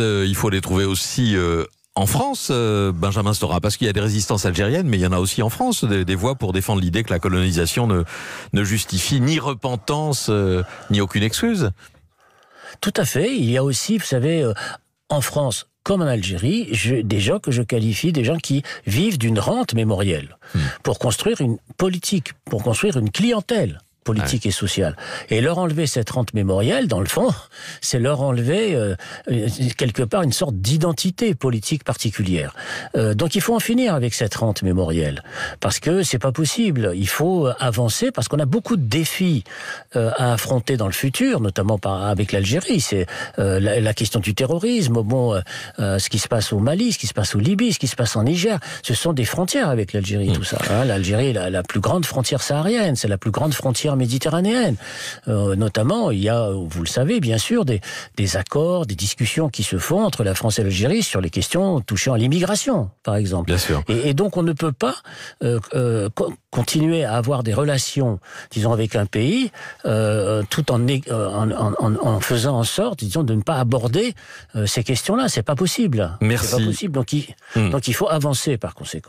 Euh, il faut les trouver aussi euh, en France, euh, Benjamin Stora, parce qu'il y a des résistances algériennes, mais il y en a aussi en France, des, voix pour défendre l'idée que la colonisation ne, ne justifie ni repentance, ni aucune excuse. Tout à fait. Il y a aussi, vous savez, en France, comme en Algérie, des gens que je qualifie des gens qui vivent d'une rente mémorielle hmm. pour construire une politique, pour construire une clientèle politique et sociale. Et leur enlever cette rente mémorielle, dans le fond, c'est leur enlever euh, euh, quelque part une sorte d'identité politique particulière. Euh, donc il faut en finir avec cette rente mémorielle, parce que c'est pas possible. Il faut avancer, parce qu'on a beaucoup de défis à affronter dans le futur, notamment par, avec l'Algérie. C'est la, question du terrorisme, bon, ce qui se passe au Mali, ce qui se passe au Libye, ce qui se passe en Niger. Ce sont des frontières avec l'Algérie, mmh. tout ça. Hein. L'Algérie est la, la plus grande frontière saharienne, c'est la plus grande frontière méditerranéenne. Euh, notamment, il y a, vous le savez, bien sûr, des, des accords, des discussions qui se font entre la France et l'Algérie sur les questions touchant à l'immigration, par exemple. Bien sûr. Et, donc, on ne peut pas euh, euh, continuer à avoir des relations, disons, avec un pays, tout en, en, en, faisant en sorte, disons, de ne pas aborder ces questions-là. C'est pas possible. Merci. C'est pas possible. Donc, il, hmm. donc, il faut avancer par conséquent.